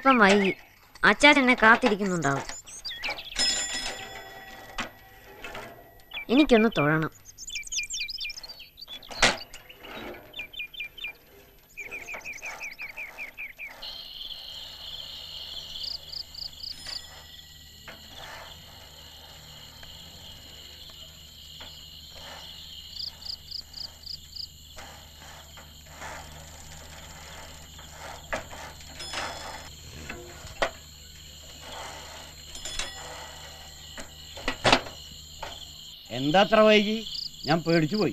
ഇന്നല്പം വൈകി അച്ചാച്ചൻ എന്നെ കാത്തിരിക്കുന്നുണ്ടാവും. എനിക്കൊന്ന് തൊഴണം. എന്താ അത്ര വൈകി? ഞാൻ പേടിച്ചു പോയി.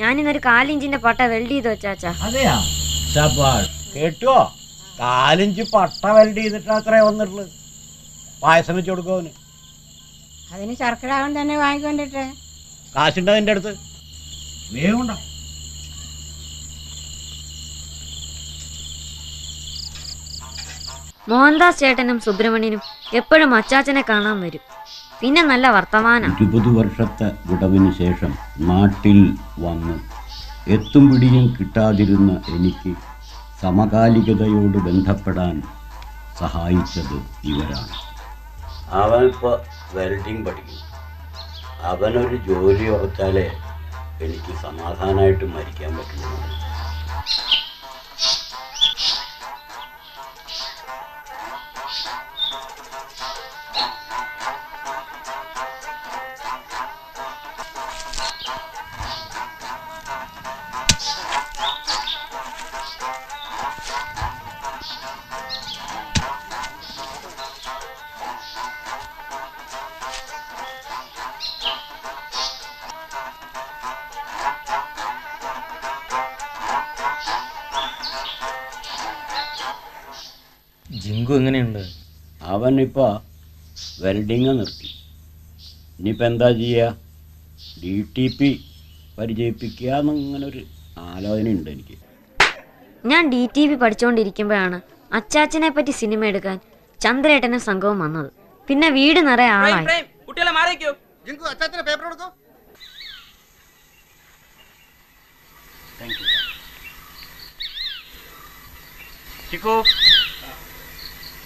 ഞാനിന്നൊരു കാലിഞ്ചിന്റെ പട്ട വെൽഡ് ചെയ്ത് വെച്ചാച്ചാ. അതെയാ? ശബാഷ് കേട്ടോ കാലിഞ്ച് പട്ട വെൽഡ് ചെയ്തിട്ടാ അത്ര വന്നിട്ടുള്ളത്. പായസം വെച്ച് കൊടുക്കോന് അതിന് ശർക്കര അവൻ തന്നെ വാങ്ങിക്കൊണ്ടിട്ട്. കാശുണ്ടോ നിന്റെ അടുത്ത്? വേഗമുണ്ടോ മോഹൻദാസ് ചേട്ടനും സുബ്രഹ്മണ്യനും എപ്പോഴും അച്ചാച്ചനെ കാണാൻ വരും. പിന്നെ നല്ല വർത്തമാനം. ഇരുപത് വർഷത്തെ വിടവിന് ശേഷം നാട്ടിൽ വന്ന്. എത്തും പിടിയും കിട്ടാതിരുന്ന എനിക്ക് സമകാലികതയോട് ബന്ധപ്പെടാൻ സഹായിച്ചത് ഇവരാണ്. അവനിപ്പോൾ വെൽഡിങ് പഠിക്കും അവനൊരു ജോലി ഉറച്ചാലേ എനിക്ക് സമാധാനമായിട്ട് മരിക്കാൻ പറ്റുള്ളൂ. ജിങ്കു എങ്ങനെയുണ്ട്? അവനിപ്പോൾ വെൽഡിങ് നിർത്തി. ഇനിയിപ്പോൾ എന്താ ചെയ്യുക ഡി ടി പി പരിചയിപ്പിക്കുക എന്നിങ്ങനെ ഒരു ആലോചന ഉണ്ട് എനിക്ക്. ഞാൻ ഡി ടി പി പഠിച്ചുകൊണ്ടിരിക്കുമ്പോഴാണ് അച്ചാച്ചനെ പറ്റി സിനിമ എടുക്കാൻ ചന്ദ്രേട്ടനും സംഘവും വന്നത്. പിന്നെ വീട് നിറയെ ആളായി. കുട്ടികളെ മാറിക്കോ ജിങ്കു അച്ചാച്ചന് പേപ്പർ കൊടുക്കോ. ചിക്കോ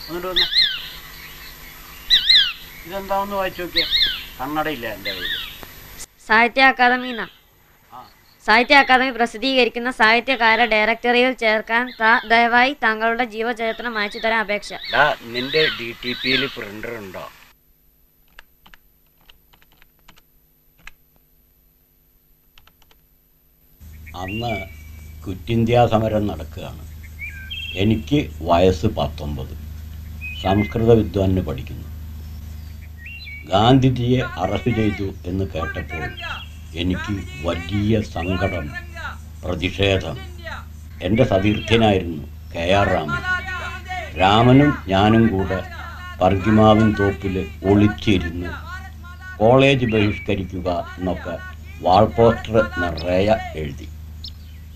എന്നിട്ട് വന്നേ. ഇതെന്താന്ന് വായിച്ചു നോക്കിയ. കണ്ണടയില്ല എന്റെ കയ്യിൽ. സാഹിത്യ അക്കാദമി സാഹിത്യ അക്കാദമി പ്രസിദ്ധീകരിക്കുന്ന സാഹിത്യകാര ഡയറക്ടറിയിൽ ചേർക്കാൻ ദയവായി താങ്കളുടെ ജീവചരിത്രം അയച്ചു തരാൻ അപേക്ഷ. നിന്റെ ഡി ടി പിയിൽ പ്രിന്റർ ഉണ്ടോ? അന്ന് ക്വിറ്റ് സമരം നടക്കുകയാണ്. എനിക്ക് വയസ്സ് പത്തൊമ്പത്. സംസ്കൃത വിദ്വാന് പഠിക്കുന്നു. ഗാന്ധിജിയെ അറസ്റ്റ് ചെയ്തു എന്ന് കേട്ടപ്പോൾ എനിക്ക് വലിയ സങ്കടം പ്രതിഷേധം. എന്റെ സതീർത്ഥ്യനായിരുന്നു കെ ആർ രാമൻ. രാമനും ഞാനും കൂടെ പർഗിമാവിൻ തോപ്പിൽ ഒളിച്ചിരുന്ന് കോളേജ് ബഹിഷ്കരിക്കുക എന്നൊക്കെ വാൾ പോസ്റ്റർ നിറയെ എഴുതി.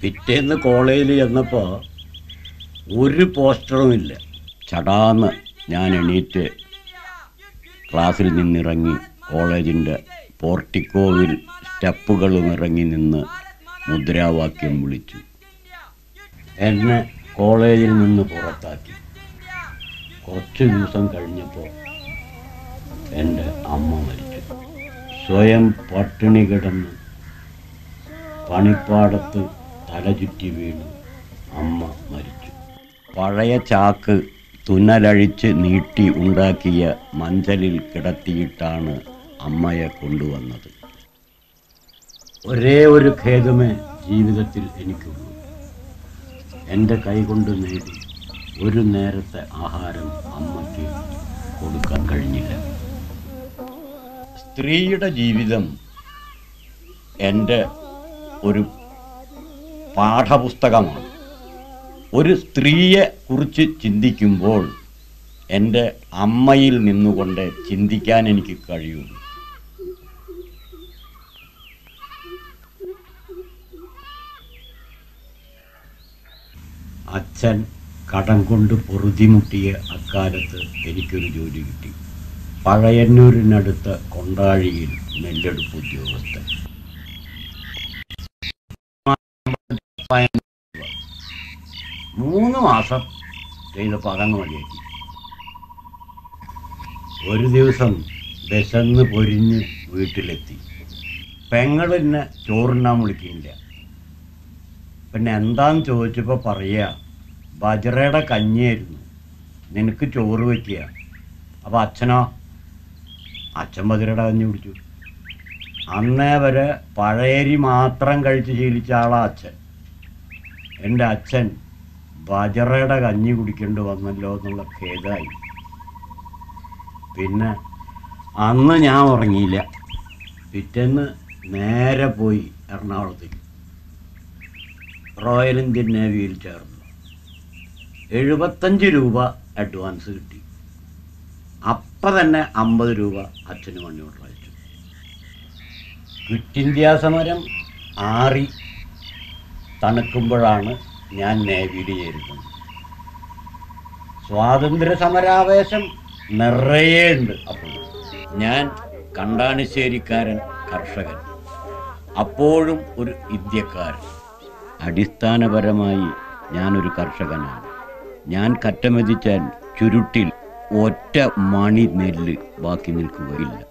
പിറ്റേന്ന് കോളേജിൽ ചെന്നപ്പോൾ ഒരു പോസ്റ്ററും ഇല്ല. ചടാന്ന് ഞാൻ എണീറ്റ് ക്ലാസ്സിൽ നിന്നിറങ്ങി കോളേജിന്റെ പോർട്ടിക്കോവിൽ സ്റ്റെപ്പുകളും ഇറങ്ങി നിന്ന് മുദ്രാവാക്യം വിളിച്ചു. എന്നെ കോളേജിൽ നിന്ന് പുറത്താക്കി. കുറച്ച് ദിവസം കഴിഞ്ഞപ്പോൾ എന്റെ അമ്മ മരിച്ചു. സ്വയം പട്ടിണി കിടന്ന് പണിപ്പാടത്ത് തലചുറ്റി വീണു അമ്മ മരിച്ചു. പഴയ ചാക്ക് തുന്നലഴിച്ച് നീട്ടി ഉണ്ടാക്കിയ മഞ്ചലിൽ കിടത്തിയിട്ടാണ് അമ്മയെ കൊണ്ടുവന്നത്. ഒരേ ഒരു ഖേദമേ ജീവിതത്തിൽ എനിക്കുള്ളൂ. എന്റെ കൈകൊണ്ട് നേടി ഒരു നേരത്തെ ആഹാരം അമ്മയ്ക്ക് കൊടുക്കാൻ കഴിഞ്ഞില്ല. സ്ത്രീയുടെ ജീവിതം എന്റെ ഒരു പാഠപുസ്തകമാണ്. ഒരു സ്ത്രീയെ കുറിച്ച് ചിന്തിക്കുമ്പോൾ എന്റെ അമ്മയിൽ നിന്നുകൊണ്ട് ചിന്തിക്കാൻ എനിക്ക് കഴിയും. അച്ഛൻ കടം കൊണ്ട് പൊറുതിമുട്ടിയ അക്കാലത്ത് എനിക്കൊരു ജോലി കിട്ടി. പഴയന്നൂരിനടുത്ത കൊണ്ടാഴിയിൽ നെല്ലെടുപ്പ് ഉദ്യോഗസ്ഥൻ. മൂന്ന് മാസം ചെയ്തപ്പോൾ അതങ്ങ് മതിയാക്കി. ഒരു ദിവസം വിശന്ന് പൊരിഞ്ഞ് വീട്ടിലെത്തി. പെങ്ങൾ പിന്നെ ചോറുണ്ണാൻ വിളിക്കുന്നില്ല പിന്നെ എന്താന്ന് ചോദിച്ചപ്പോൾ പറയുക ബജറയുടെ കഞ്ഞിയായിരുന്നു. നിനക്ക് ചോറ് വയ്ക്കുക അപ്പോൾ അച്ഛനോ അച്ഛൻ ബജറയുടെ കഞ്ഞി കുടിച്ചു. അന്നേ വരെ പഴയരി മാത്രം കഴിച്ച് ശീലിച്ച ആളാ അച്ഛൻ. എന്റെ അച്ഛൻ ബജറയുടെ കഞ്ഞി കുടിക്കേണ്ടി വന്നല്ലോ എന്നുള്ള ഖേദായി പിന്നെ അന്ന് ഞാൻ ഉറങ്ങിയില്ല. പിറ്റേന്ന് നേരെ പോയി എറണാകുളത്തേക്ക്. റോയൽ ഇന്ത്യൻ നേവിയിൽ ചേർന്നു. എഴുപത്തഞ്ച് രൂപ അഡ്വാൻസ് കിട്ടി. അപ്പം തന്നെ അമ്പത് രൂപ അച്ഛന് മണിയോട് അയച്ചു. ക്വിറ്റ് ഇന്ത്യ സമരം ആറി. തണുക്കുമ്പോഴാണ് ഞാൻ നേവിയിൽ ചേരുന്നത് സ്വാതന്ത്ര്യ സമരാവേശം നിറയെ ഉണ്ട് അപ്പോൾ. ഞാൻ കണ്ടാണിശ്ശേരിക്കാരൻ കർഷകൻ. അപ്പോഴും ഒരു ഇന്ത്യക്കാരൻ. അടിസ്ഥാനപരമായി ഞാനൊരു കർഷകനാണ്. ഞാൻ കറ്റമെതിച്ചാൽ ചുരുട്ടിൽ ഒറ്റ മണി നെല്ല് ബാക്കി നിൽക്കുകയില്ല.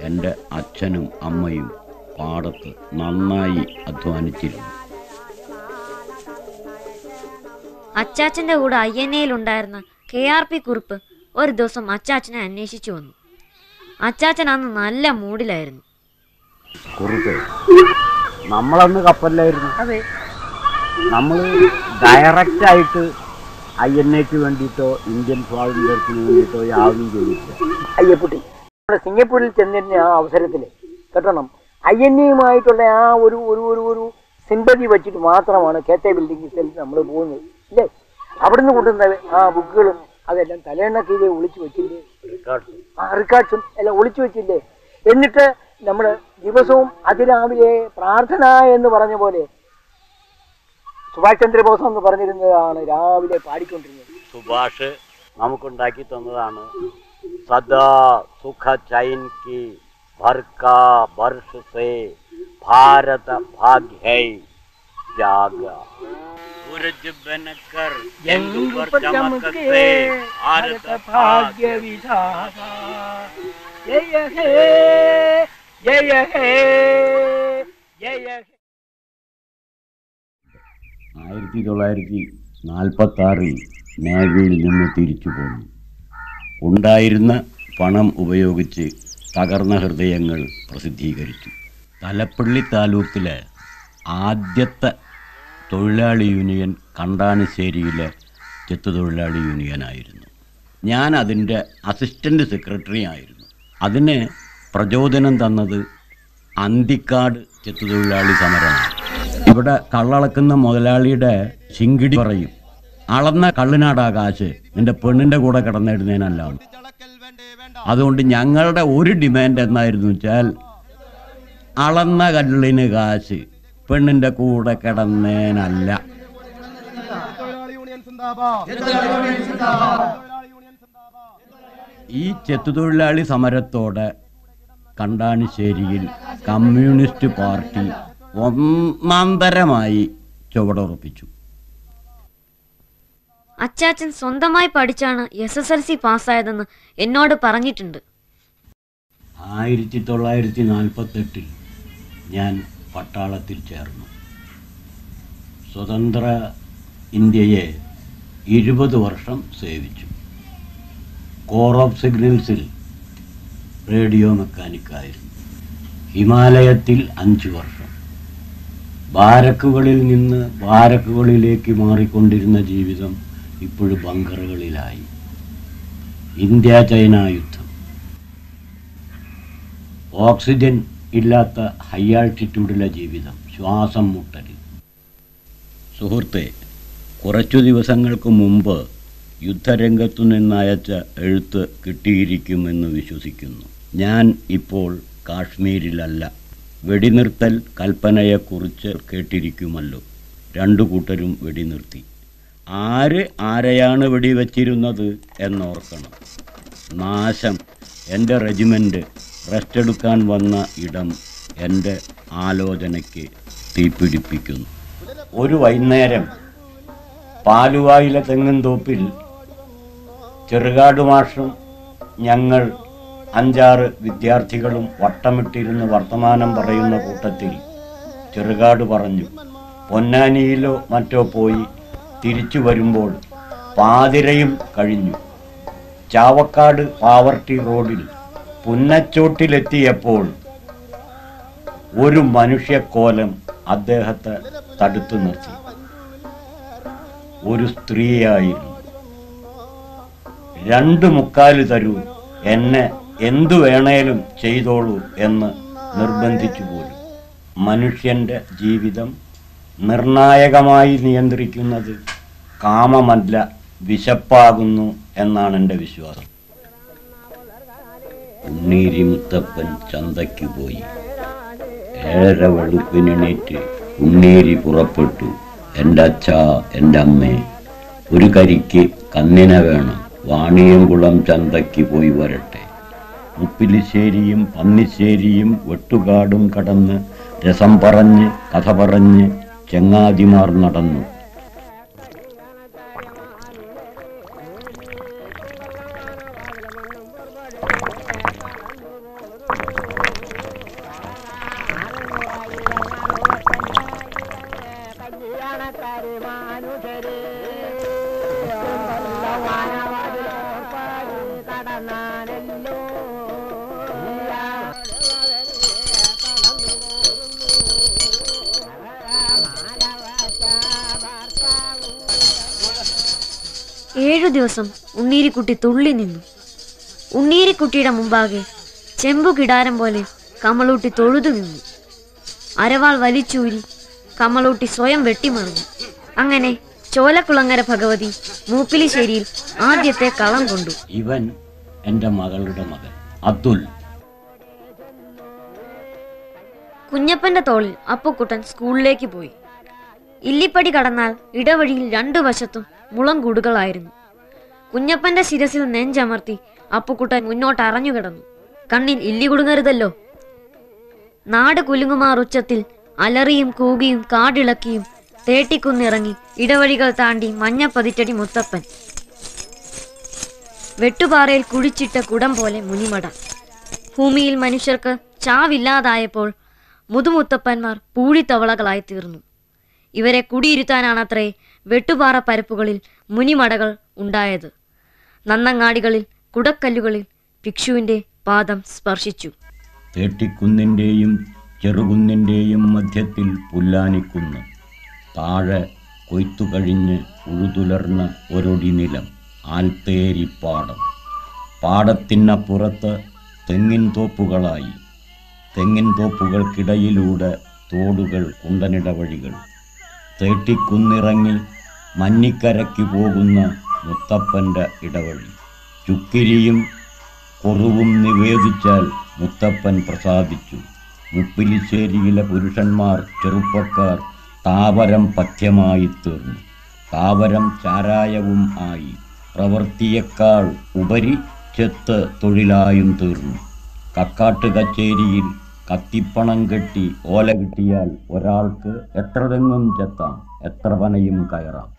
എന്റെ അച്ഛനും അമ്മയും പാടത്ത് നന്നായി അധ്വാനിച്ചിരുന്നു. അച്ചാച്ചന്റെ കൂടെ ഐ എൻ എയിലുണ്ടായിരുന്ന കെ ആർ പി കുറിപ്പ് ഒരു ദിവസം അച്ചാച്ചനെ അന്വേഷിച്ചു വന്നു. അച്ചാച്ചൻ അന്ന് നല്ല മൂഡിലായിരുന്നു. കുറുപ്പ് നമ്മളന്ന് കപ്പലിലായിരുന്നു. അതെ. നമ്മൾ ഡയറക്റ്റ് ആയിട്ട് ഐ എൻ എക്ക് വേണ്ടിയിട്ടോ ഇന്ത്യൻ സ്വാതന്ത്ര്യത്തിന് വേണ്ടിയിട്ടോ യാതൊന്നും ചെയ്തിട്ടില്ല. അയ്യപ്പുട്ടി നമ്മുടെ സിംഗപ്പൂരിൽ ചെന്നിരുന്ന ആ അവസരത്തിൽ കേട്ടോണം ഐ എൻ എയുമായിട്ടുള്ള ആ ഒരു ഒരു ഒരു ഒരു സിമ്പതി വെച്ചിട്ട് മാത്രമാണ് കേത്തെ ബിൽഡിംഗ് സെല്ലിൽ നമ്മൾ പോകുന്നത്. ഇല്ലേ? അവിടുന്ന് കൊണ്ടുവന്ന ആ ബുക്കുകളും അതെല്ലാം തലേണ്ണ കീഴേ ഒളിച്ചു വെച്ചില്ലേ? ആ റിക്കാർഡ്സും എല്ലാം ഒളിച്ചു വെച്ചില്ലേ? എന്നിട്ട് നമ്മൾ ദിവസവും അതിരാവിലെ പ്രാർത്ഥന എന്ന് പറഞ്ഞ പോലെ സുഭാഷ് ചന്ദ്രബോസ് എന്ന് പറഞ്ഞിരുന്നതാണ് രാവിലെ പാടിക്കൊണ്ടിരുന്നത്. സുഭാഷ് നമുക്കുണ്ടാക്കി തന്നതാണ്. സദാ സുഖ ചൈൻ കി ഭർക്ക വർഷ സേ ഭാരത ഭാഗ്യ ജാഗ सूरज बनकर जंग पर चमकते भारत भाग्य विधाता जय हे जय हे जय हे ആയിരത്തി തൊള്ളായിരത്തി നാൽപ്പത്തി ആറിൽ നേവിയിൽ നിന്ന് തിരിച്ചു പോന്നു ഉണ്ടായിരുന്ന പണം ഉപയോഗിച്ച് തകർന്ന ഹൃദയങ്ങൾ പ്രസിദ്ധീകരിച്ചു തലപ്പള്ളി താലൂക്കിലെ ആദ്യത്തെ തൊഴിലാളി യൂണിയൻ കണ്ടാനശ്ശേരിയിലെ ചെത്തു തൊഴിലാളി യൂണിയനായിരുന്നു. ഞാൻ അതിന്റെ അസിസ്റ്റന്റ് സെക്രട്ടറി ആയിരുന്നു. അതിന് പ്രചോദനം തന്നത് അന്തിക്കാട് ചെത്തു തൊഴിലാളി സമരമാണ്. ഇവിടെ കള്ളളക്കുന്ന മുതലാളിയുടെ ചിങ്കിടി പറയും അളന്ന കള്ളിനാടാകാശ് നിന്റെ പെണ്ണിന്റെ കൂടെ കിടന്നിടുന്നതിനല്ല അതുകൊണ്ട് ഞങ്ങളുടെ ഒരു ഡിമാൻഡ് എന്നായിരുന്നു വെച്ചാൽ അളന്ന കല്ലിന് കാശ് പെണ്ണിന്റെ കൂടെ കിടന്നേനല്ല. ഈ ചെത്തുതൊഴിലാളി സമരത്തോടെ കണ്ടാണിശ്ശേരിയിൽ കമ്മ്യൂണിസ്റ്റ് പാർട്ടി ഒന്നാന്തരമായി ചുവടുറപ്പിച്ചു. അച്ചാച്ചൻ സ്വന്തമായി പഠിച്ചാണ് എസ് എസ് എൽ സി പാസ്സായതെന്ന് എന്നോട് പറഞ്ഞിട്ടുണ്ട്. ആയിരത്തി തൊള്ളായിരത്തി നാൽപ്പത്തെട്ടിൽ ഞാൻ പട്ടാളത്തിൽ ചേർന്നു. സ്വതന്ത്ര ഇന്ത്യയെ ഇരുപത് വർഷം സേവിച്ചു. കോർ ഓഫ് സിഗ്നൽസിൽ റേഡിയോ മെക്കാനിക്കായിരുന്നു. ഹിമാലയത്തിൽ അഞ്ച് വർഷം. ബാരക്കുകളിൽ നിന്ന് ബാരക്കുകളിലേക്ക് മാറിക്കൊണ്ടിരുന്ന ജീവിതം ഇപ്പോഴും ബങ്കറുകളിലായി. ഇന്ത്യ ചൈന യുദ്ധം. ഓക്സിജൻ ഇല്ലാത്ത ഹൈ ആൾട്ടിറ്റ്യൂഡിലെ ജീവിതം. ശ്വാസം മുട്ടൽ സുഹൃത്തെ കുറച്ചു ദിവസങ്ങൾക്ക് മുമ്പ് യുദ്ധരംഗത്തു നിന്നയച്ച എഴുത്ത് കിട്ടിയിരിക്കുമെന്ന് വിശ്വസിക്കുന്നു. ഞാൻ ഇപ്പോൾ കാശ്മീരിലല്ല. വെടിനിർത്തൽ കൽപ്പനയെക്കുറിച്ച് കേട്ടിരിക്കുമല്ലോ. രണ്ടു കൂട്ടരും വെടിനിർത്തി. ആര് ആരെയാണ് വെടിവെച്ചിരുന്നത് എന്നോർക്കണം. നാശം. എന്റെ റെജിമെന്റ് റെസ്റ്റ് എടുക്കാൻ വന്ന ഇടം എന്റെ ആലോചനയ്ക്ക് തീപിടിപ്പിക്കുന്നു. ഒരു വൈകുന്നേരം പാലുവായിലെ തെങ്ങിൻ തോപ്പിൽ ചെറുകാട് മാഷും ഞങ്ങൾ അഞ്ചാറ് വിദ്യാർത്ഥികളും വട്ടമിട്ടിരുന്ന് വർത്തമാനം പറയുന്ന കൂട്ടത്തിൽ ചെറുകാട് പറഞ്ഞു പൊന്നാനിയിലോ മറ്റോ പോയി തിരിച്ചു വരുമ്പോൾ പാതിരയും കഴിഞ്ഞു. ചാവക്കാട് പാവർട്ടി റോഡിൽ പുന്നച്ചോട്ടിലെത്തിയപ്പോൾ ഒരു മനുഷ്യക്കോലം അദ്ദേഹത്തെ തടുത്തു നിർത്തി. ഒരു സ്ത്രീയായിരുന്നു. രണ്ട് മുക്കാൽ തരൂ എന്നെ എന്തു വേണേലും ചെയ്തോളൂ എന്ന് നിർബന്ധിച്ചു പോലും. മനുഷ്യന്റെ ജീവിതം നിർണായകമായി നിയന്ത്രിക്കുന്നത് കാമമല്ല വിശപ്പാകുന്നു എന്നാണ് എന്റെ വിശ്വാസം. ഉണ്ണീരി മുത്തപ്പൻ ചന്തയ്ക്ക് പോയി. ഏഴര വെളുപ്പിനെണീറ്റ് ഉണ്ണീരി പുറപ്പെട്ടു. എന്റെ അച്ഛ എന്റെ അമ്മേ ഒരു കരിക്ക് കന്നിന വേണം. വാണിയംകുളം ചന്തയ്ക്ക് പോയി വരട്ടെ. മുപ്പിലിശ്ശേരിയും പന്നിശ്ശേരിയും വെട്ടുകാടും കടന്ന് രസം പറഞ്ഞ് കഥ പറഞ്ഞ് ചെങ്ങാതിമാർ നടന്നു. ഉണ്ണീരിക്കുട്ടി തുള്ളി നിന്നു. ഉണ്ണീരിക്കുട്ടിയുടെ മുമ്പാകെ ചെമ്പു കിടാരം പോലെ കമളൂട്ടി തൊഴുതു നിന്നു. അരവാൾ വലിച്ചൂരി കമളൂട്ടി സ്വയം വെട്ടിമറിഞ്ഞു അങ്ങനെ ചോലക്കുളങ്ങര ഭഗവതി മൂപ്പിലിശ്ശേരിയിൽ ആദ്യത്തെ കളം കൊണ്ടു. ഇവൻ എന്റെ മകളുടെ മകൻ അബ്ദുൽ കുഞ്ഞപ്പന്റെ തോളിൽ അപ്പുക്കുട്ടൻ സ്കൂളിലേക്ക് പോയി. ഇല്ലിപ്പടി കടന്നാൽ ഇടവഴിയിൽ രണ്ടു വശത്തും മുളങ്കൂടുകളായിരുന്നു കുഞ്ഞപ്പന്റെ ശിരസിൽ നെഞ്ചമർത്തി അപ്പുക്കുട്ടൻ മുന്നോട്ട് അറഞ്ഞു കിടന്നു. കണ്ണിൽ ഇല്ലി കുടുങ്ങരുതല്ലോ. നാട് കുലുങ്ങുമാർ ഉച്ചത്തിൽ അലറിയും കൂകിയും കാടിളക്കിയും തേട്ടിക്കുന്നിറങ്ങി ഇടവഴികൾ താണ്ടി മഞ്ഞ പതിറ്റടി മുത്തപ്പൻ. വെട്ടുപാറയിൽ കുഴിച്ചിട്ട കുടം പോലെ മുനിമട. ഭൂമിയിൽ മനുഷ്യർക്ക് ചാവില്ലാതായപ്പോൾ മുതുമുത്തപ്പന്മാർ പൂഴിത്തവളകളായി തീർന്നു. ഇവരെ കുടിയിരുത്താനാണത്രേ വെട്ടുപാറ പരപ്പുകളിൽ മുനിമടകൾ ഉണ്ടായത്. നന്നങ്ങാടികളിൽ കുടക്കല്ലുകളിൽ ഭിക്ഷുവിന്റെ പാദം സ്പർശിച്ചു. തേട്ടിക്കുന്നിന്റെയും ചെറുകുന്നിന്റെയും മധ്യത്തിൽ പുല്ലാനിക്കുന്ന്. താഴെ കൊയ്ത്തു കഴിഞ്ഞ് ഉഴുതുലർന്ന ഒരൊടി നിലം ആൽത്തേരിപ്പാടം. പാടത്തിനപ്പുറത്ത് തെങ്ങിൻ തോപ്പുകളായി. തെങ്ങിൻ തോപ്പുകൾക്കിടയിലൂടെ തോടുകൾ കുണ്ടനിട വഴികൾ തേട്ടിക്കുന്നിറങ്ങി മഞ്ഞിക്കരയ്ക്ക് പോകുന്ന മുത്തപ്പന്റെ ഇടവഴി. ചുക്കിരിയും കൊറുവും നിവേദിച്ചാൽ മുത്തപ്പൻ പ്രസാദിച്ചു. മുപ്പിലിശ്ശേരിയിലെ പുരുഷന്മാർ ചെറുപ്പക്കാർ താവരം പഥ്യമായി തീർന്നു താവരം ചാരായവും ആയി. പ്രവൃത്തിയേക്കാൾ ഉപരി ചെത്ത് തൊഴിലായും തീർന്നു. കക്കാട്ട് കച്ചേരിയിൽ കത്തിപ്പണം കെട്ടി ഓല കിട്ടിയാൽ ഒരാൾക്ക് എത്ര തെങ്ങും ചെത്താം. എത്ര പനയും കയറാം.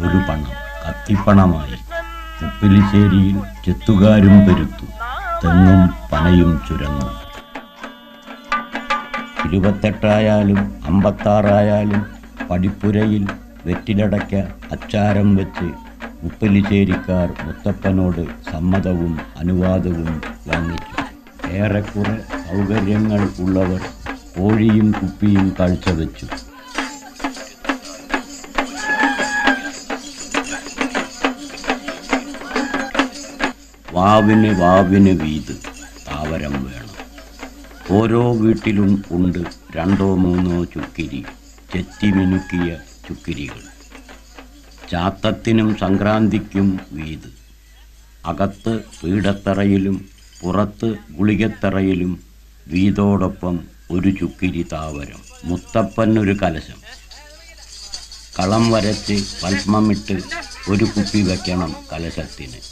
ഒരു പണം കത്തിപ്പണമായി. മുപ്പിലിശ്ശേരിയിൽ ചെത്തുകാരും പെരുത്തു. തെങ്ങും പനയും ചുരങ്ങും. ഇരുപത്തെട്ടായാലും അമ്പത്താറായാലും പടിപ്പുരയിൽ വെറ്റിലടയ്ക്ക അച്ചാരം വെച്ച് ഉപ്പലിശ്ശേരിക്കാർ മുത്തപ്പനോട് സമ്മതവും അനുവാദവും വാങ്ങിച്ചു. ഏറെക്കുറെ സൗകര്യങ്ങൾ ഉള്ളവർ കോഴിയും കുപ്പിയും കാഴ്ചവെച്ചു. വാവിന് വാവിന് വീത് താവരം വേണം. ഓരോ വീട്ടിലും ഉണ്ട് രണ്ടോ മൂന്നോ ചുക്കിരി ചെത്തിമിനുക്കിയ ചുക്കിരികൾ. ചാത്തത്തിനും സംക്രാന്തിക്കും വീത്. അകത്ത് പീഠത്തറയിലും പുറത്ത് ഗുളികത്തറയിലും വീതോടൊപ്പം ഒരു ചുക്കിരി താവരം. മുത്തപ്പനൊരു കലശം. കളം വരച്ച് പത്മമിട്ട് ഒരു കുപ്പി വയ്ക്കണം കലശത്തിന്.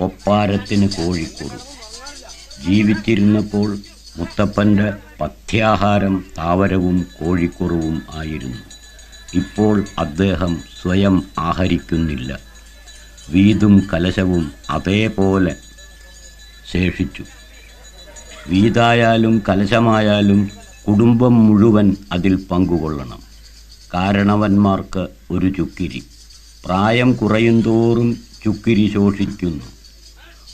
ഒപ്പാരത്തിന് കോഴിക്കൂട്. ജീവിച്ചിരുന്നപ്പോൾ മുത്തപ്പന്റെ പഥ്യാഹാരം താവരവും കോഴിക്കുറവും ആയിരുന്നു. ഇപ്പോൾ അദ്ദേഹം സ്വയം ആഹരിക്കുന്നില്ല. വീതും കലശവും അതേപോലെ ശേഷിച്ചു. വീതായാലും കലശമായാലും കുടുംബം മുഴുവൻ അതിൽ പങ്കുകൊള്ളണം. കാരണവന്മാർക്ക് ഒരു ചുക്കിരി. പ്രായം കുറയുന്തോറും ചുക്കിരി ശോഷിക്കുന്നു.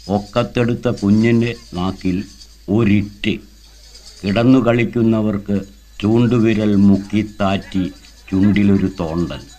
ഒക്കത്തെടുത്ത കുഞ്ഞിന്റെ നാക്കിൽ ഒരിറ്റ്. കിടന്നു കളിക്കുന്നവർക്ക് ചൂണ്ടുവിരൽ മുക്കിത്താറ്റി ചുണ്ടിലൊരു തോണ്ടൽ.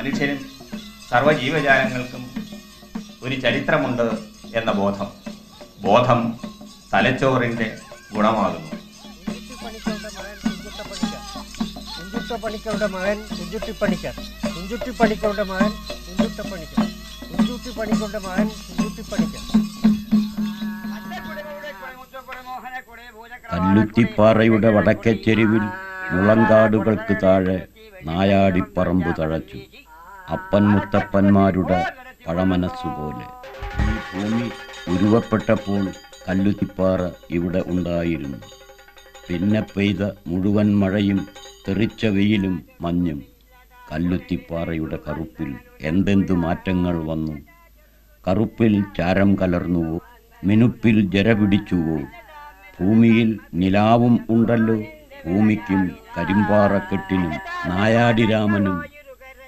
മനുഷ്യനും സർവജീവജാലങ്ങൾക്കും ഒരു ചരിത്രമുണ്ട് എന്ന ബോധം ബോധം തലച്ചോറിന്റെ ഗുണമാകുന്നു പണിക്കരുടെ മകൻ കുഞ്ചുട്ടി പണിക്കർ കുഞ്ചുട്ടി പണിക്കരുടെ മകൻ കുഞ്ചുട്ട പണിക്കർ കുഞ്ചുട്ടി പണിക്കരുടെ മകൻ കുഞ്ചുട്ടി പണിക്കർ കല്ലുത്തിപ്പാറയുടെ വടക്കേ ചെരുവിൽ മുളങ്കാടുകൾക്ക് താഴെ നായാടിപ്പറമ്പ് തഴച്ചു അപ്പൻ മുത്തപ്പന്മാരുടെ പഴമനസ്സുപോലെ. ഈ ഭൂമി ഉരുവപ്പെട്ടപ്പോൾ കല്ലുത്തിപ്പാറ ഇവിടെ ഉണ്ടായിരുന്നു. പിന്നെ പെയ്ത മുഴുവൻ മഴയും തെറിച്ച വെയിലും മഞ്ഞും. കല്ലുത്തിപ്പാറയുടെ കറുപ്പിൽ എന്തെന്തു മാറ്റങ്ങൾ വന്നു? കറുപ്പിൽ ചാരം കലർന്നുവോ? മിനുപ്പിൽ ജര പിടിച്ചുവോ? ഭൂമിയിൽ നിലാവും ഉണ്ടല്ലോ. ഭൂമിക്കും കരിമ്പാറക്കെട്ടിനും നായാടിരാമനും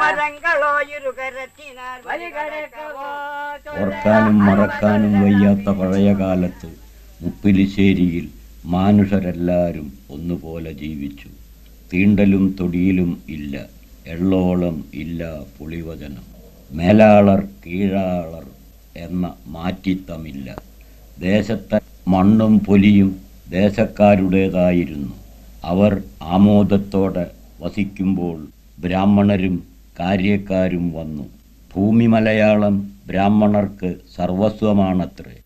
മരങ്ങളോ ഇരുകരത്തിനാൽ ഓർക്കാനും മറക്കാനും വയ്യാത്ത പഴയ കാലത്ത് മുപ്പിലിശ്ശേരിയിൽ മാനുഷരെല്ലാവരും ഒന്നുപോലെ ജീവിച്ചു. തീണ്ടലും തൊടിയിലും ഇല്ല എള്ളോളം ഇല്ല പുളിവചനം. മേലാളർ കീഴാളർ എന്ന മാറ്റിത്തമില്ല. ദേശത്തെ മണ്ണും പൊലിയും ദേശക്കാരുടേതായിരുന്നു. അവർ ആമോദത്തോടെ വസിക്കുമ്പോൾ ബ്രാഹ്മണരും കാര്യക്കാരും വന്നു. ഭൂമി മലയാളം ബ്രാഹ്മണർക്ക് സർവസ്വമാണത്രേ.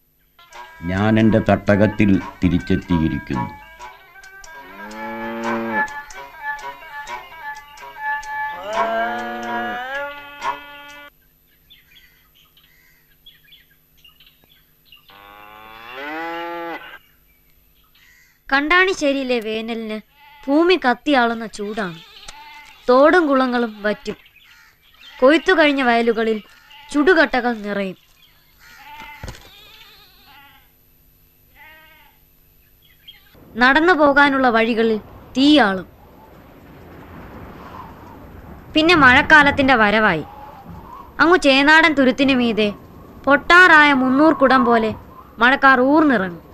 ഞാൻ എന്റെ തട്ടകത്തിൽ തിരിച്ചെത്തിയിരിക്കുന്നു. കണ്ടാണിശ്ശേരിയിലെ വേനലിന് ഭൂമി കത്തിയാളുന്ന ചൂടാണ്. തോടും കുളങ്ങളും വറ്റും. കൊയ്ത്തു കഴിഞ്ഞ വയലുകളിൽ ചുടുകട്ടകൾ നിറയും. നടന്നു പോകാനുള്ള വഴികളിൽ തീയാളും. പിന്നെ മഴക്കാലത്തിന്റെ വരവായി. അങ്ങു ചേനാടൻ തുരുത്തിനു മീതെ പൊട്ടാറായ മുന്നൂർ കുടം പോലെ മഴക്കാർ ഊർന്നിറങ്ങും.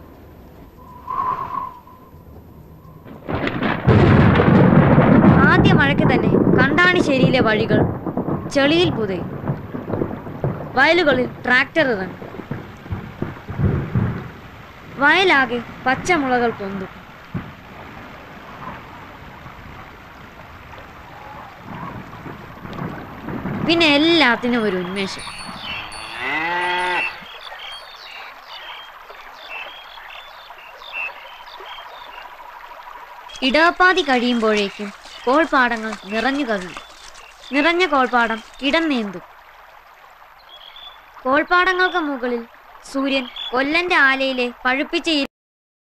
ആദ്യ മഴയ്ക്ക് തന്നെ കണ്ടാണി ശരിയിലെ വഴികൾ. ചെളിയിൽ പുതയും വയലുകളിൽ ട്രാക്ടർ ഇറങ്ങും. വയലാകെ പച്ചമുളകൾ പൊന്തു. പിന്നെ എല്ലാത്തിനും ഒരു ഉന്മേഷം. ഇടവപ്പാതി കഴിയുമ്പോഴേക്കും കോൾപ്പാടങ്ങൾ നിറഞ്ഞു കവി നിറഞ്ഞ കോൾപ്പാടം കിടന്നേന്തും കോൾപാടങ്ങൾക്ക് മുകളിൽ സൂര്യൻ കൊല്ലന്റെ ആലയിലെ പഴുപ്പിച്ച ഇരി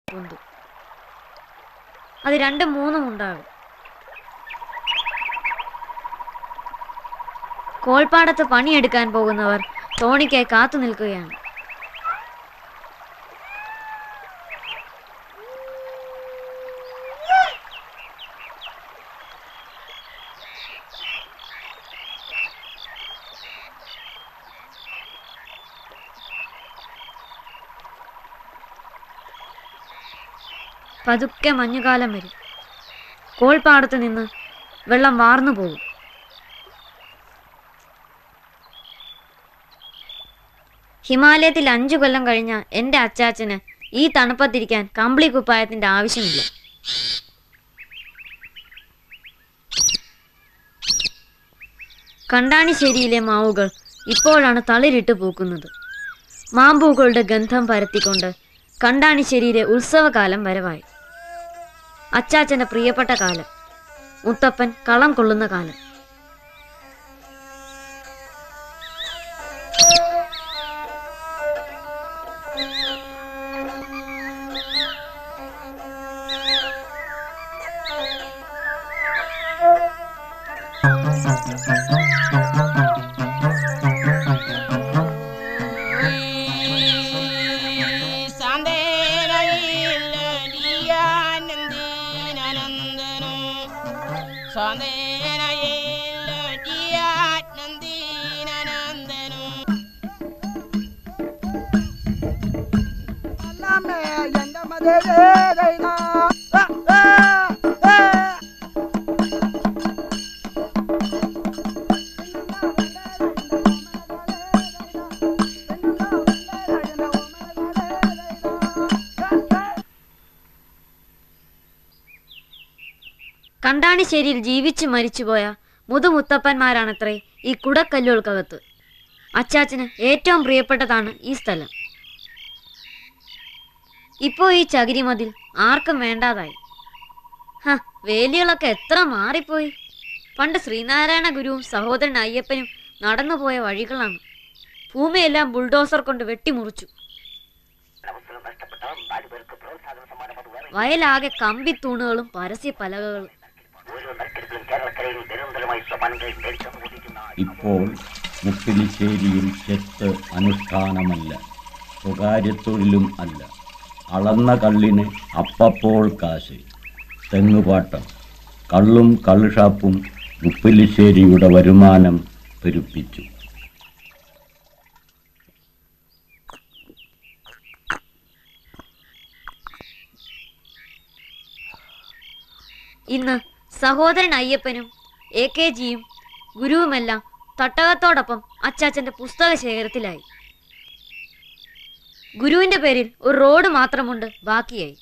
പൊന്തും. അത് രണ്ടും മൂന്നും ഉണ്ടാകും. കോൾപ്പാടത്ത് പണിയെടുക്കാൻ പോകുന്നവർ തോണിക്കായി കാത്തു നിൽക്കുകയാണ്. പതുക്കെ മഞ്ഞുകാലം വരും. കോൾപ്പാടത്ത് നിന്ന് വെള്ളം വാർന്നു പോകും. ഹിമാലയത്തിൽ അഞ്ചു കൊല്ലം കഴിഞ്ഞ എന്റെ അച്ചാച്ചന് ഈ തണുപ്പത്തിരിക്കാൻ കമ്പിളി കുപ്പായത്തിന്റെ ആവശ്യമില്ല. കണ്ടാണിശ്ശേരിയിലെ മാവുകൾ ഇപ്പോഴാണ് തളിരിട്ട് പൂക്കുന്നത്. മാമ്പൂക്കളുടെ ഗന്ധം പരത്തിക്കൊണ്ട് കണ്ടാണിശ്ശേരിയിലെ ഉത്സവകാലം വരവായി. അച്ചാച്ചന്റെ പ്രിയപ്പെട്ട കാലം. മുത്തപ്പൻ കളം കൊള്ളുന്ന കാലം. കണ്ടാണിശ്ശേരിയിൽ ജീവിച്ചു മരിച്ചുപോയ മുതുമുത്തപ്പന്മാരാണത്രേ ഈ കുടക്കല്ലുകൾക്കകത്ത്? അച്ചാച്ചന് ഏറ്റവും പ്രിയപ്പെട്ടതാണ് ഈ സ്ഥലം. ഇപ്പോ ഈ ചകിരി മതിൽ ആർക്കും വേണ്ടാതായി. ഹ വേലികളൊക്കെ എത്ര മാറിപ്പോയി. പണ്ട് ശ്രീനാരായണ ഗുരുവും സഹോദരൻ അയ്യപ്പനും നടന്നുപോയ വഴികളാണ്. ഭൂമിയെല്ലാം ബുൾഡോസർ കൊണ്ട് വെട്ടിമുറിച്ചു. വയലാകെ കമ്പി തൂണുകളും പരസ്യ പലകകളും ഇപ്പോൾ മുട്ടിലിശ്ശേരിയിൽ ചെത്ത് അനുഷ്ഠാനമല്ല സ്വകാര്യത്തൊഴിലും അല്ല. അളന്ന കള്ളിന് അപ്പപ്പോൾ കാശ്. തെങ്ങുപാട്ടം. കള്ളും കള്ളുഷാപ്പും മുപ്പിലിശ്ശേരിയുടെ വരുമാനം പെരുപ്പിച്ചു. ഇന്ന് സഹോദരൻ അയ്യപ്പനും എ കെ ജിയും ഗുരുവുമെല്ലാം തട്ടകത്തോടൊപ്പം അച്ചാച്ചന്റെ പുസ്തക ശേഖരത്തിലായി. ഗുരുവിന്റെ പേരിൽ ഒരു റോഡ് മാത്രമുണ്ട് ബാക്കിയായി.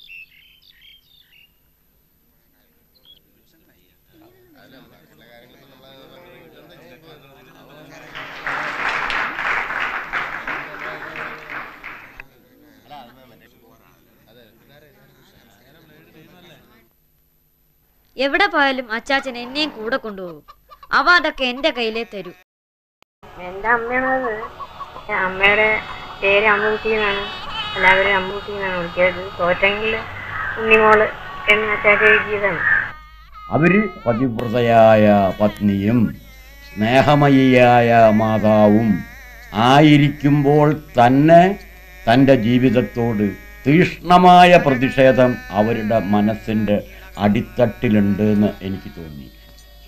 എവിടെ പോയാലും അച്ചാച്ചൻ എന്നെയും കൂടെ കൊണ്ടുപോകും. അവ അതൊക്കെ എന്റെ കയ്യിലേ തരൂ. എന്റെ അമ്മയാണത്. അമ്മയുടെ പേര് അമ്മൂട്ടി എന്നാണ് എല്ലാവരും അമ്മൂട്ടി എന്നാണ് വിളിക്കുന്നത്. തോറ്റെങ്കിൽ ഉണ്ണിമോൾ എന്ന് അച്ചാച്ച എഴുതിയതാണ്. അവർ പതിവ്രതയായ പത്നിയും സ്നേഹമയിയായ മാതാവും ആയിരിക്കുമ്പോൾ തന്നെ തന്റെ ജീവിതത്തോട് തീഷ്ണമായ പ്രതിഷേധം അവരുടെ മനസ്സിന്റെ അടിത്തട്ടിലുണ്ട് എന്ന് എനിക്ക് തോന്നി.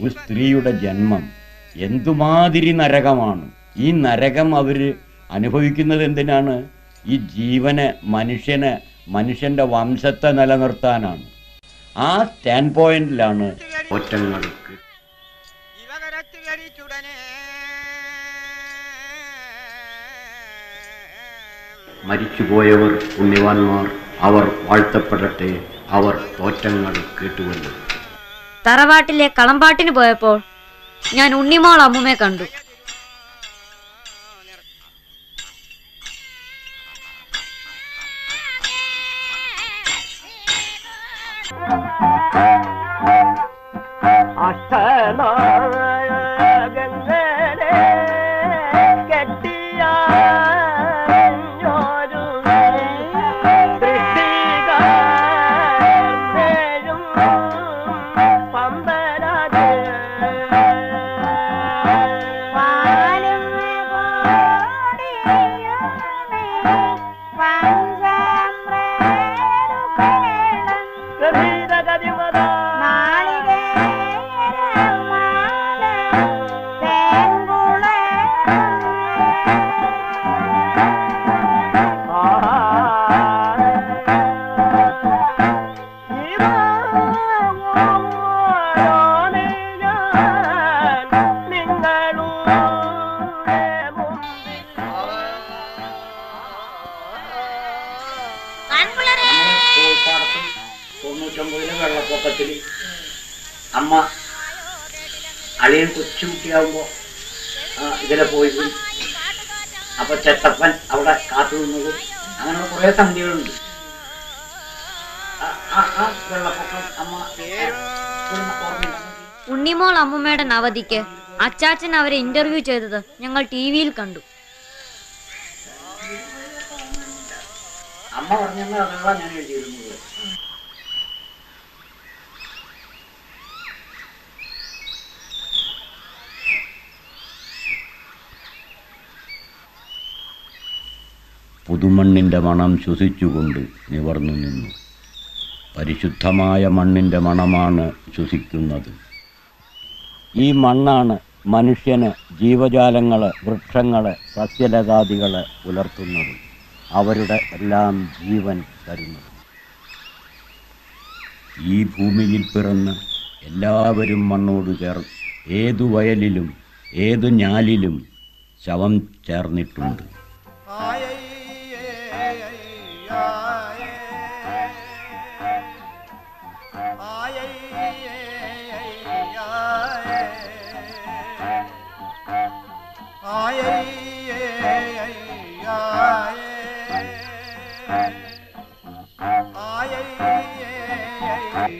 ഒരു സ്ത്രീയുടെ ജന്മം എന്തുമാതിരി നരകമാണ്. ഈ നരകം അവർ അനുഭവിക്കുന്നത് എന്തിനാണ്? ഈ ജീവനെ മനുഷ്യനെ മനുഷ്യന്റെ വംശത്തെ നിലനിർത്താനാണ്. ആ സ്റ്റാൻഡ് പോയിന്റിലാണ് ഒറ്റങ്ങൾക്ക് മരിച്ചുപോയവർ പുണ്യവാന്മാർ അവർ വാഴ്ത്തപ്പെടട്ടെ. അവർ തോറ്റങ്ങൾ കേട്ടുവല്ലോ. തറവാട്ടിലെ കളമ്പാട്ടിന് പോയപ്പോൾ ഞാൻ ഉണ്ണിമോൾ അമ്മുമെ കണ്ടു. അഷ്ടനാഗങ്ങളെ നവതിക്ക് അച്ചാച്ചൻ അവരെ ഇന്റർവ്യൂ ചെയ്തത് ഞങ്ങൾ ടി വിയിൽ കണ്ടു. അമ്മ പറഞ്ഞത് അതാണ് ഞാൻ എഴുതിയിരുന്നത്. പുതുമണ്ണിന്റെ മണം ശ്വസിച്ചുകൊണ്ട് നിവർന്നു നിന്നു. പരിശുദ്ധമായ മണ്ണിന്റെ മണമാണ് ശ്വസിക്കുന്നത്. ഈ മണ്ണാണ് മനുഷ്യന് ജീവജാലങ്ങൾ വൃക്ഷങ്ങൾ സസ്യലതാദികൾ പുലർത്തുന്നത്. അവരുടെ എല്ലാം ജീവൻ തരുന്നത് ഈ ഭൂമിയിൽ പിറന്ന് എല്ലാവരും മണ്ണോട് ചേർന്ന് ഏതു വയലിലും ഏതു ഞാലിലും ശവം ചേർന്നിട്ടുണ്ട്.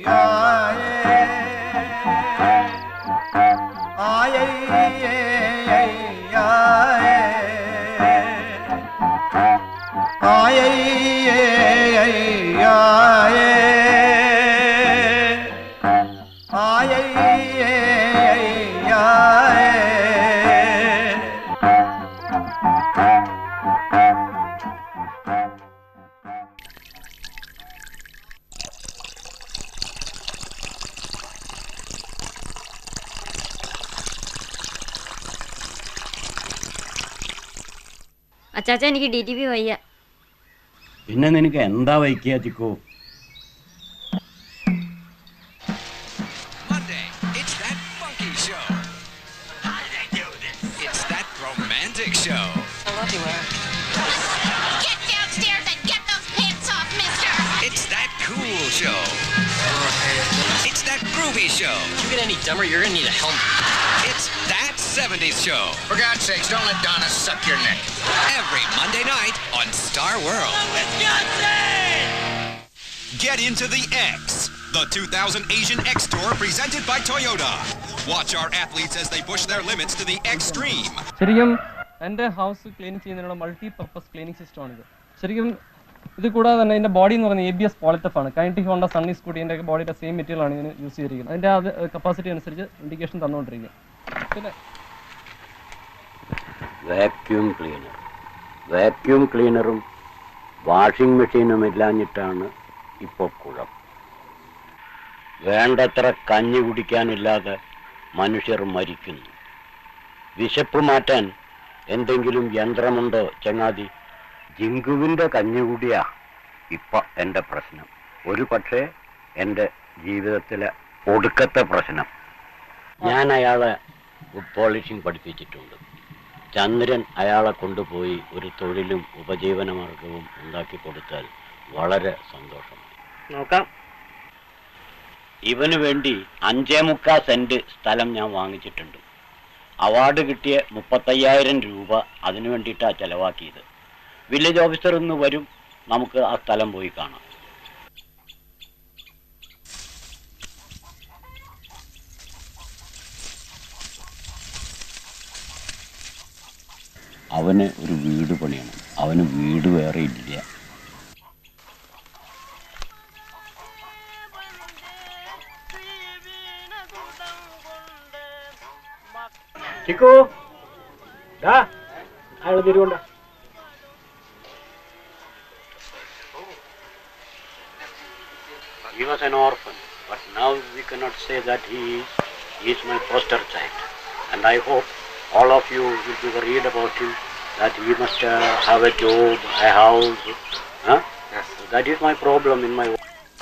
aaye aaye aaye aaye അച്ചാച്ച എനിക്ക് ഡി ടി വി വയ്യ പിന്നെ നിനക്ക് എന്താ വയ്ക്കുക Chicco It's that funky show. It's that romantic show. I love you, Eric. Get downstairs and get those pants off, mister! It's that cool show. It's that groovy show. If you get any dumber, you're gonna need a helmet. It's that 70s show. For God's sakes, don't let Donna suck your neck. Every Monday night on Star World. Get into the X, the 2000 Asian X Tour presented by Toyota. Watch our athletes as they push their limits to the extreme. ശരിക്കും എൻ്റെ house clean ചെയ്യുന്നതിനുള്ള multi purpose cleaning സിസ്റ്റമാണിത് ശരിക്കും ഇത് കൂടാതെ തന്നെ ഇതിൻ്റെ body എന്ന് പറയുന്നത് A B S പോളിറ്റഫാണ് കൈൻറ്റി Honda Sunny സ്കൂട്ടിൻ്റെ ബോഡിയുടെ സെയിം മെറ്റീരിയലാണ് ഇതിന് യൂസ് ചെയ്തിരിക്കുന്നത് അതിൻ്റെ അത് കപ്പാസിറ്റി അനുസരിച്ച് ഇൻഡിക്കേഷൻ തന്നുകൊണ്ടിരിക്കും പിന്നെ വാക്യൂം ക്ലീനർ വാക്യൂം ക്ലീനറും വാഷിംഗ് മെഷീനും ഇല്ലാഞ്ഞിട്ടാണ് ഇപ്പോൾ കുഴപ്പം. വേണ്ടത്ര കഞ്ഞി കുടിക്കാനില്ലാതെ മനുഷ്യർ മരിക്കുന്നു. വിശപ്പ് മാറ്റാൻ എന്തെങ്കിലും യന്ത്രമുണ്ടോ ചങ്ങാതി? ജിങ്കുവിന്റെ കഞ്ഞികുടിയാ ഇപ്പം എന്റെ പ്രശ്നം. ഒരു പക്ഷേ എന്റെ ജീവിതത്തിലെ ഒടുക്കത്തെ പ്രശ്നം. ഞാൻ അയാളെ പോളിഷിംഗ് പഠിപ്പിച്ചിട്ടുണ്ട്. ചന്ദ്രൻ അയാളെ കൊണ്ടുപോയി ഒരു തൊഴിലും ഉപജീവന മാർഗവും ഉണ്ടാക്കി കൊടുത്താൽ വളരെ സന്തോഷം. നോക്കാം. ഇവന് വേണ്ടി അഞ്ചേ മുക്കാൽ സെന്റ് സ്ഥലം ഞാൻ വാങ്ങിച്ചിട്ടുണ്ട്. അവാർഡ് കിട്ടിയ മുപ്പത്തയ്യായിരം രൂപ അതിനു വേണ്ടിയിട്ടാണ് ചെലവാക്കിയത്. വില്ലേജ് ഓഫീസർ ഇന്ന് വരും. നമുക്ക് ആ സ്ഥലം പോയി കാണാം. അവന് ഒരു വീട് പണിയണം. അവന് വീട് വേറെ ഇല്ല. Orphan but now we cannot say that he's he's my poster child and I hope all of you will be worried about him, that he must uh, have a job, a house. Huh? Yes. That is my problem in my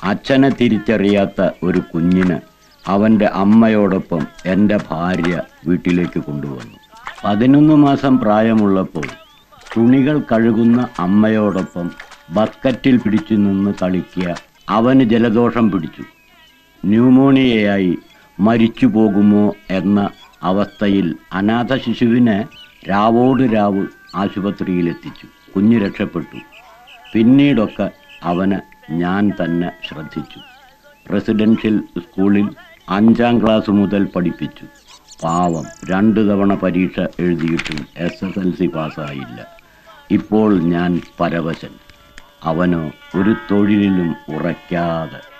അച്ഛനെ തിരിച്ചറിയാത്ത ഒരു കുഞ്ഞിന് അവന്റെ അമ്മയോടൊപ്പം എന്റെ ഭാര്യ വീട്ടിലേക്ക് കൊണ്ടുവന്നു പതിനൊന്ന് മാസം പ്രായമുള്ളപ്പോൾ തുണികൾ കഴുകുന്ന അമ്മയോടൊപ്പം ബക്കറ്റിൽ പിടിച്ചു നിന്ന് കളിക്കുക അവന് ജലദോഷം പിടിച്ചു ന്യൂമോണിയയായി മരിച്ചു പോകുമോ എന്ന അവസ്ഥയിൽ അനാഥ ശിശുവിനെ രാവോട് രാവ് ആശുപത്രിയിലെത്തിച്ചു. കുഞ്ഞു രക്ഷപ്പെട്ടു. പിന്നീടൊക്കെ അവന് ഞാൻ തന്നെ ശ്രദ്ധിച്ചു. റെസിഡൻഷ്യൽ സ്കൂളിൽ അഞ്ചാം ക്ലാസ് മുതൽ പഠിപ്പിച്ചു. പാവം രണ്ട് തവണ പരീക്ഷ എഴുതിയിട്ടും എസ് എസ് എൽ സി പാസ്സായില്ല. ഇപ്പോൾ ഞാൻ പരവശൻ. അവനോ ഒരു തൊഴിലിലും ഉറയ്ക്കാതെ.